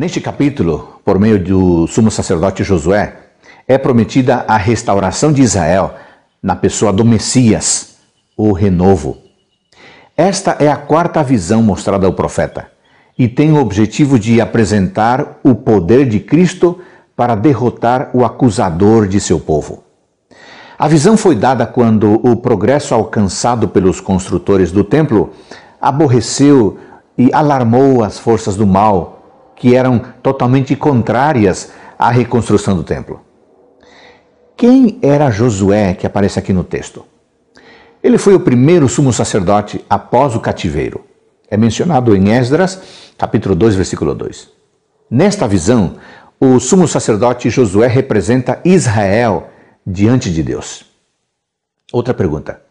Neste capítulo, por meio do sumo sacerdote Josué, é prometida a restauração de Israel na pessoa do Messias, o renovo. Esta é a quarta visão mostrada ao profeta e tem o objetivo de apresentar o poder de Cristo para derrotar o acusador de seu povo. A visão foi dada quando o progresso alcançado pelos construtores do templo aborreceu e alarmou as forças do mal, que eram totalmente contrárias à reconstrução do templo. Quem era Josué que aparece aqui no texto? Ele foi o primeiro sumo sacerdote após o cativeiro. É mencionado em Esdras, capítulo 2, versículo 2. Nesta visão, o sumo sacerdote Josué representa Israel diante de Deus. Outra pergunta: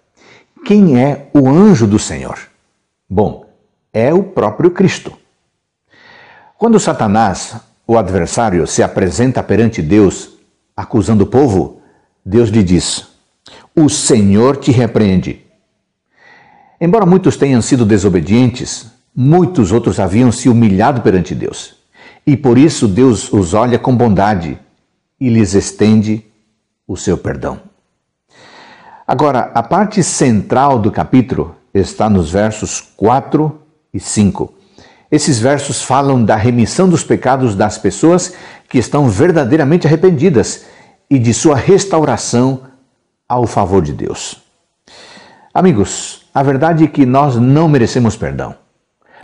quem é o anjo do Senhor? Bom, é o próprio Cristo. Quando Satanás, o adversário, se apresenta perante Deus acusando o povo, Deus lhe diz: O Senhor te repreende. Embora muitos tenham sido desobedientes, muitos outros haviam se humilhado perante Deus. E por isso Deus os olha com bondade e lhes estende o seu perdão. Agora, a parte central do capítulo está nos versos 4 e 5. Esses versos falam da remissão dos pecados das pessoas que estão verdadeiramente arrependidas e de sua restauração ao favor de Deus. Amigos, a verdade é que nós não merecemos perdão.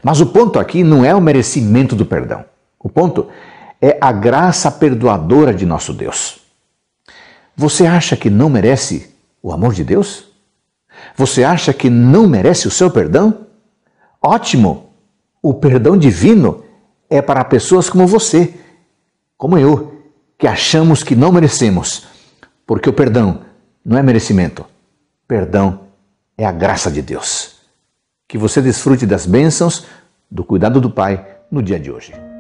Mas o ponto aqui não é o merecimento do perdão. O ponto é a graça perdoadora de nosso Deus. Você acha que não merece o amor de Deus? Você acha que não merece o seu perdão? Ótimo! O perdão divino é para pessoas como você, como eu, que achamos que não merecemos, porque o perdão não é merecimento. Perdão é a graça de Deus. Que você desfrute das bênçãos, do cuidado do Pai no dia de hoje.